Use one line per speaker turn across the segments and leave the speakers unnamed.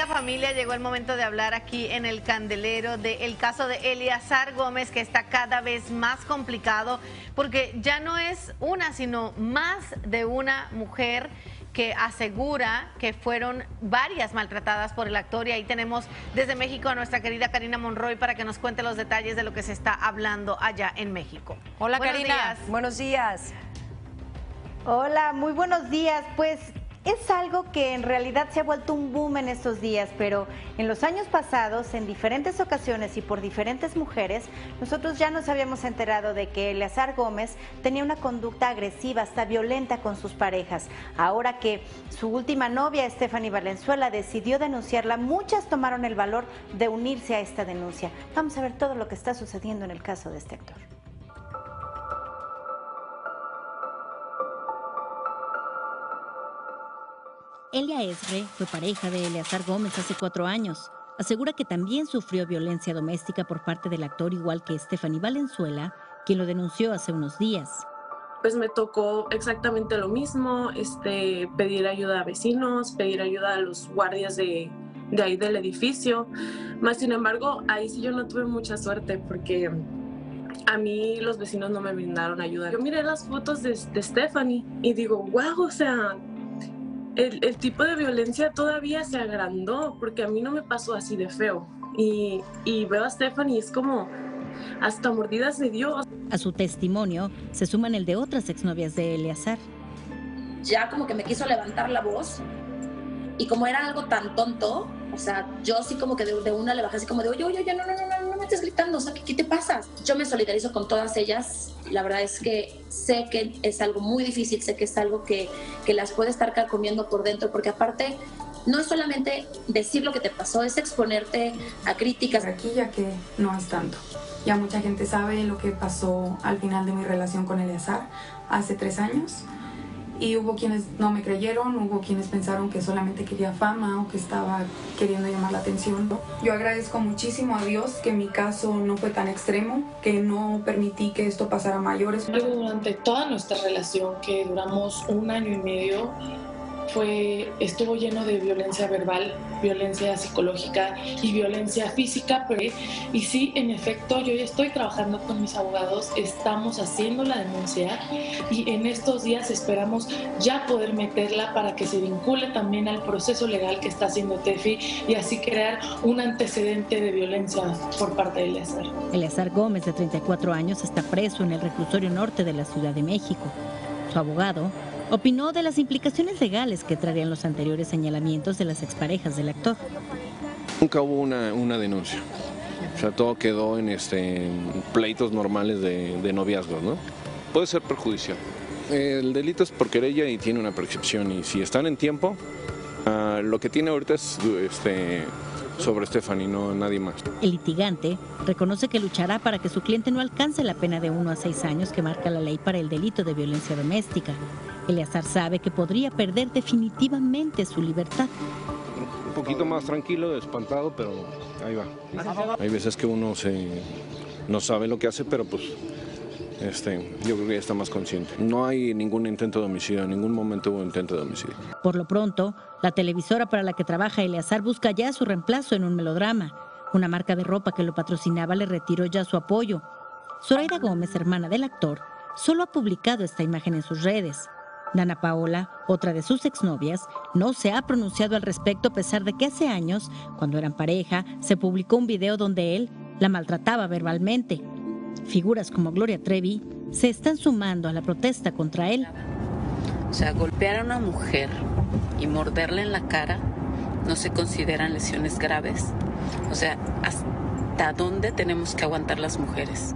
querida familia, llegó el momento de hablar aquí en el candelero del caso de Eliazar Gómez, que está cada vez más complicado, porque ya no es una, sino más de una mujer que asegura que fueron varias maltratadas por el actor y ahí tenemos desde México a nuestra querida Karina Monroy para que nos cuente los detalles de lo que se está hablando allá en México.
Hola Karina, buenos días.
Hola, muy buenos días. Pues es algo que en realidad se ha vuelto un boom en estos días, pero en los años pasados, en diferentes ocasiones y por diferentes mujeres, nosotros ya nos habíamos enterado de que Eleazar Gómez tenía una conducta agresiva, hasta violenta con sus parejas. Ahora que su última novia, Stephanie Valenzuela, decidió denunciarla, muchas tomaron el valor de unirse a esta denuncia. Vamos a ver todo lo que está sucediendo en el caso de este actor.
Elia Esre fue pareja de Eleazar Gómez hace cuatro años. Asegura que también sufrió violencia doméstica por parte del actor, igual que Stephanie Valenzuela, quien lo denunció hace unos días.
Pues me tocó exactamente lo mismo, este, pedir ayuda a vecinos, pedir ayuda a los guardias de, ahí del edificio. Más sin embargo, ahí sí yo no tuve mucha suerte porque a mí los vecinos no me brindaron ayuda. Yo miré las fotos de, de Stephanie y digo, wow, o sea, el, tipo de violencia todavía se agrandó, porque a mí no me pasó así de feo. Y, veo a Stephanie, es como hasta mordidas de Dios.
A su testimonio se suman el de otras exnovias de Eleazar.
Ya como que me quiso levantar la voz y como era algo tan tonto, o sea, yo sí como que de, una le bajé así como de, oye, oye, oye, no, no, no, no, estés gritando, o sea, ¿qué, te pasa? Yo me solidarizo con todas ellas. La verdad es que sé que es algo muy difícil, sé que es algo que, que las puede estar comiendo por dentro, porque aparte no es solamente decir lo que te pasó, es exponerte a críticas.
Aquí ya que no es tanto. Ya mucha gente sabe lo que pasó al final de mi relación con Eleazar hace tres años y hubo quienes no me creyeron, hubo quienes pensaron que solamente quería fama o que estaba queriendo llamar la atención. Yo agradezco muchísimo a Dios que mi caso no fue tan extremo, que no permití que esto pasara a mayores.
Durante toda nuestra relación, que duramos un año y medio, fue, estuvo lleno de violencia verbal, violencia psicológica y violencia física. y sí, en efecto, yo ya estoy trabajando con mis abogados, estamos haciendo la denuncia y en estos días esperamos ya poder meterla para que se vincule también al proceso legal que está haciendo Tefi y así crear un antecedente de violencia por parte de Eleazar.
Eleazar Gómez, de 34 años, está preso en el reclusorio norte de la Ciudad de México. Su abogado opinó de las implicaciones legales que traerían los anteriores señalamientos de las exparejas del actor.
Nunca hubo una, una denuncia. O sea, todo quedó en este, pleitos normales de, de noviazgos, ¿no? Puede ser perjudicial. El delito es por querella y tiene una prescripción y si están en tiempo, ah, lo que tiene ahorita es este, sobre Stephanie, no nadie más.
El litigante reconoce que luchará para que su cliente no alcance la pena de uno a seis años que marca la ley para el delito de violencia doméstica. Eleazar sabe que podría perder definitivamente su libertad.
Un poquito más tranquilo, espantado, pero ahí va. Hay veces que uno se, no sabe lo que hace, pero pues este, yo creo que ya está más consciente. No hay ningún intento de homicidio, en ningún momento hubo intento de homicidio.
Por lo pronto, la televisora para la que trabaja Eleazar busca ya su reemplazo en un melodrama. Una marca de ropa que lo patrocinaba le retiró ya su apoyo. Zoraida Gómez, hermana del actor, solo ha publicado esta imagen en sus redes. Dana Paola, otra de sus exnovias, no se ha pronunciado al respecto a pesar de que hace años, cuando eran pareja, se publicó un video donde él la maltrataba verbalmente. Figuras como Gloria Trevi se están sumando a la protesta contra él.
O sea, golpear a una mujer y morderla en la cara no se consideran lesiones graves. O sea, ¿hasta dónde tenemos que aguantar las mujeres?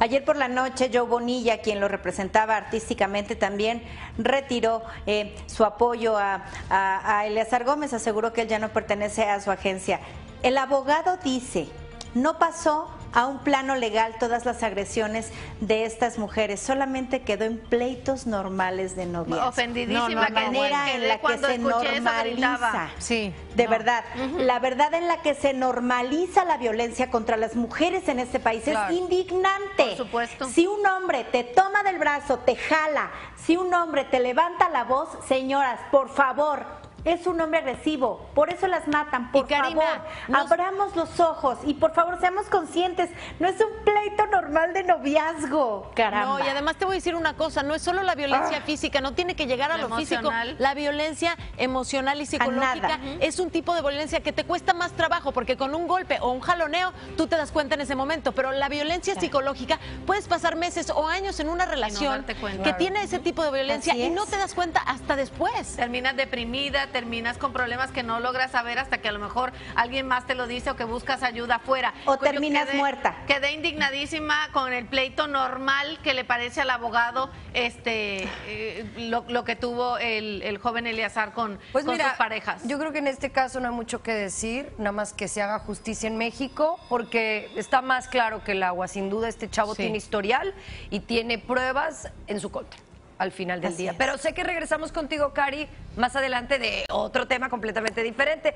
Ayer por la noche, Joe Bonilla, quien lo representaba artísticamente, también retiró eh, su apoyo a, a Eleazar Gómez, aseguró que él ya no pertenece a su agencia. El abogado dice, no pasó a un plano legal todas las agresiones de estas mujeres. Solamente quedó en pleitos normales de noviazgo.
Ofendidísima.
la manera en la que se normaliza.
Sí.
De verdad. La verdad en la que se normaliza la violencia contra las mujeres en este país es indignante.
Por supuesto.
Si un hombre te toma del brazo, te jala, si un hombre te levanta la voz, señoras, por favor, es un hombre agresivo, por eso las matan. Por favor, abramos los ojos y por favor seamos conscientes, no es un pleito normal de noviazgo, caramba.
No, y además te voy a decir una cosa, no es solo la violencia ah. física, no tiene que llegar a lo físico. La violencia emocional y psicológica es un tipo de violencia que te cuesta más trabajo porque con un golpe o un jaloneo tú te das cuenta en ese momento, pero la violencia psicológica puedes pasar meses o años en una relación que tiene ese tipo de violencia y no te das cuenta hasta después.
Terminas deprimida, terminas con problemas que no logras saber hasta que a lo mejor alguien más te lo dice o que buscas ayuda afuera.
O terminas muerta.
Quedé indignadísima con el pleito normal que le parece al abogado este eh, lo, que tuvo el, joven Eleazar con, pues sus parejas.
Yo creo que en este caso no hay mucho que decir, nada más que se haga justicia en México, porque está más claro que el agua. Sin duda, este chavo tiene historial y tiene pruebas en su contra al final del día. Pero sé que regresamos contigo, Cari, más adelante de otro tema completamente diferente.